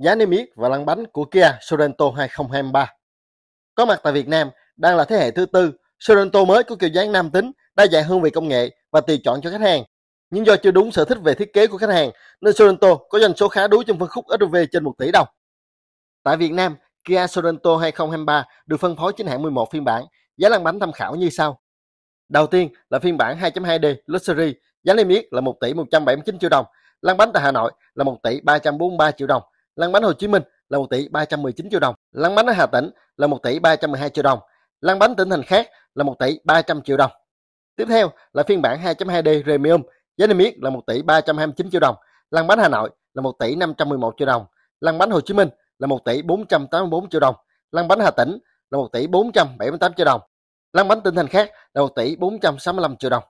giá niêm yết và lăn bánh của Kia Sorento 2023. Có mặt tại Việt Nam đang là thế hệ thứ tư, Sorento mới có kiểu dáng nam tính, đa dạng hơn về công nghệ và tùy chọn cho khách hàng. Nhưng do chưa đúng sở thích về thiết kế của khách hàng nên Sorento có doanh số khá đuối trong phân khúc SUV trên 1 tỷ đồng. Tại Việt Nam, Kia Sorento 2023 được phân phối chính hãng 11 phiên bản, giá lăn bánh tham khảo như sau. Đầu tiên là phiên bản 2.2D Luxury, giá niêm yết là 1 tỷ 179 triệu đồng, lăn bánh tại Hà Nội là 1 tỷ 343 triệu đồng, lăn bánh Hồ Chí Minh là 1 tỷ 319 triệu đồng, lăn bánh ở Hà Tĩnh là 1 tỷ 312 triệu đồng, lăn bánh tỉnh thành khác là 1 tỷ 300 triệu đồng. Tiếp theo là phiên bản 2.2D Premium, giá niêm yết là 1 tỷ 329 triệu đồng, lăn bánh Hà Nội là 1 tỷ 511 triệu đồng, lăn bánh Hồ Chí Minh là 1 tỷ 484 triệu đồng, lăn bánh Hà Tĩnh là 1 tỷ 478 triệu đồng, lăn bánh tỉnh thành khác là 1 tỷ 465 triệu đồng.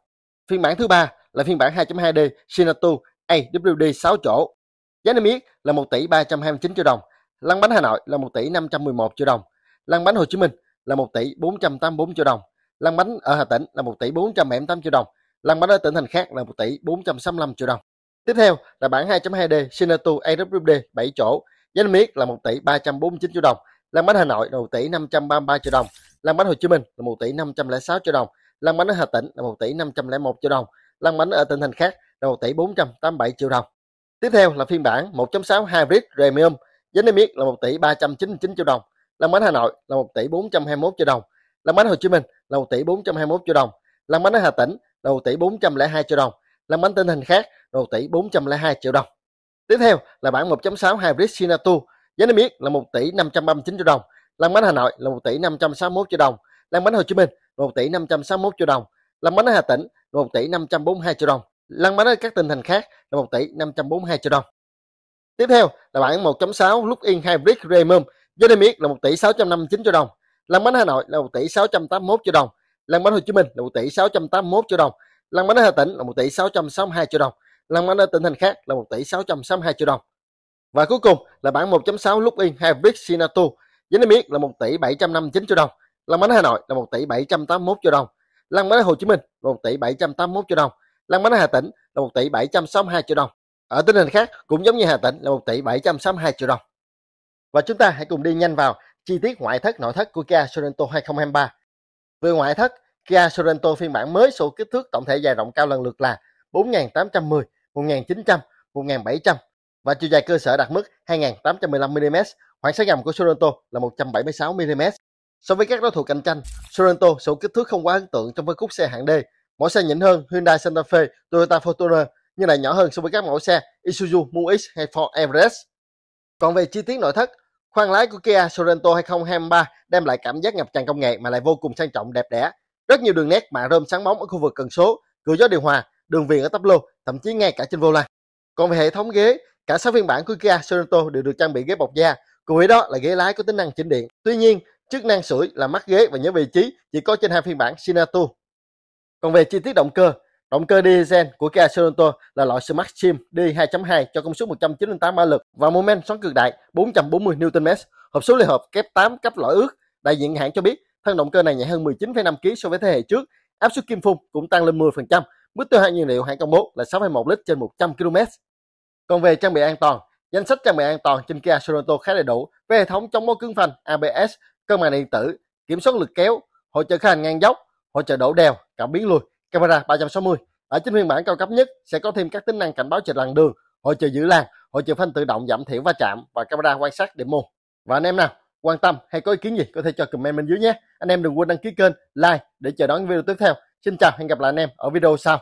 Phiên bản thứ ba là phiên bản 2.2D Shinato AWD 6 chỗ. Giá niêm yết là 1 tỷ 329 triệu đồng, lăn bánh Hà Nội là 1 tỷ 511 triệu đồng, lăn bánh Hồ Chí Minh là 1 tỷ 484 triệu đồng, lăn bánh ở Hà Tĩnh là 1 tỷ 478 triệu đồng, lăn bánh ở tỉnh thành khác là 1 tỷ 465 triệu đồng. Tiếp theo là bản 2.2D Sinatu AWD 7 chỗ, giá niêm yết là 1 tỷ 349 triệu đồng, lăn bánh Hà Nội là 1 tỷ 533 triệu đồng, lăn bánh Hồ Chí Minh là 1 tỷ 506 triệu đồng, lăn bánh ở Hà Tĩnh là 1 tỷ 501 triệu đồng, lăn bánh ở tỉnh thành khác là 1 tỷ 487 triệu đồng. Tiếp theo là phiên bản 1.6 Hybrid Premium, giá niêm yết là 1 tỷ 399 triệu đồng, lăn bánh Hà Nội là 1 tỷ 421 triệu đồng, lăn bánh Hồ Chí Minh là 1 tỷ 421 triệu đồng, lăn bánh ở Hà Tĩnh là 1 tỷ 402 triệu đồng, lăn bánh tỉnh hình khác là 1 tỷ 402 triệu đồng. Tiếp theo là bản 1.6 Hybrid Sinatu giá niêm yết là 1 tỷ 539 triệu đồng, lăn bánh Hà Nội là 1 tỷ 561 triệu đồng, lăn bánh Hồ Chí Minh là 1 tỷ 561 triệu đồng, lăn bánh ở Hà Tĩnh là 1 tỷ 542 triệu đồng, lăn bánh ở các tỉnh thành khác là 1 tỷ 542 triệu đồng. Tiếp theo là bản 1.6 Look-in Hybrid Premium, giá niêm yết là 1 tỷ 659 triệu đồng, lăn bánh Hà Nội là 1 tỷ 681 triệu đồng, lăn bánh Hồ Chí Minh là 1 tỷ 681 triệu đồng, lăn bánh ở Hà Tĩnh là 1 tỷ 662 triệu đồng, lăn bánh ở tỉnh thành khác là 1 tỷ 662 triệu đồng. Và cuối cùng là bản 1.6 Look-in Hybrid Sinatu với niêm yết là 1 tỷ 759 triệu đồng, lăn bánh Hà Nội là 1 tỷ 781 triệu đồng, lăn bánh Hồ Chí Minh là 1 tỷ 781 triệu đồng, lăn bánh ở Hà Tĩnh là 1 tỷ 762 triệu đồng. Ở tỉnh thành khác cũng giống như Hà Tĩnh là 1 tỷ 762 triệu đồng. Và chúng ta hãy cùng đi nhanh vào chi tiết ngoại thất nội thất của Kia Sorento 2023. Về ngoại thất, Kia Sorento phiên bản mới số kích thước tổng thể dài rộng cao lần lượt là 4810, 1900, 1700 và chiều dài cơ sở đạt mức 2815 mm, khoảng sáng ngầm của Sorento là 176 mm. So với các đối thủ cạnh tranh, Sorento số kích thước không quá ấn tượng trong phân khúc xe hạng D. Mẫu xe nhỉnh hơn Hyundai Santa Fe, Toyota Fortuner nhưng lại nhỏ hơn so với các mẫu xe Isuzu Mu-X hay Ford Everest. Còn về chi tiết nội thất, khoang lái của Kia Sorento 2023 đem lại cảm giác ngập tràn công nghệ mà lại vô cùng sang trọng đẹp đẽ. Rất nhiều đường nét mạ rơm sáng bóng ở khu vực cần số, cửa gió điều hòa, đường viền ở tắp lô, thậm chí ngay cả trên vô lăng. Còn về hệ thống ghế, cả 6 phiên bản của Kia Sorento đều được trang bị ghế bọc da, cùng với đó là ghế lái có tính năng chỉnh điện. Tuy nhiên, chức năng sưởi là mắt ghế và nhớ vị trí chỉ có trên hai phiên bản Sinato. Còn về chi tiết động cơ, động cơ diesel của Kia Sorento là loại Smart Sim D2.2 cho công suất 198 mã lực và mô men xoắn cực đại 440 Nm. Hộp số liên hợp kép 8 cấp lõi ướt. Đại diện hãng cho biết thân động cơ này nhẹ hơn 19,5 kg so với thế hệ trước. Áp suất kim phun cũng tăng lên 10%. Mức tiêu hao nhiên liệu hãng công bố là 6,1 lít trên 100 km. Còn về trang bị an toàn, danh sách trang bị an toàn trên Kia Sorento khá đầy đủ với hệ thống chống bó cứng phanh ABS, cân bằng điện tử, kiểm soát lực kéo, hỗ trợ khả hành ngang dốc, hỗ trợ đổ đèo, cảm biến lùi, camera 360. Ở trên phiên bản cao cấp nhất sẽ có thêm các tính năng cảnh báo trịch làn đường, hỗ trợ giữ làn, hỗ trợ phanh tự động giảm thiểu va chạm và camera quan sát điểm mù. Và anh em nào quan tâm hay có ý kiến gì có thể cho comment bên dưới nhé. Anh em đừng quên đăng ký kênh, like để chờ đón video tiếp theo. Xin chào, hẹn gặp lại anh em ở video sau.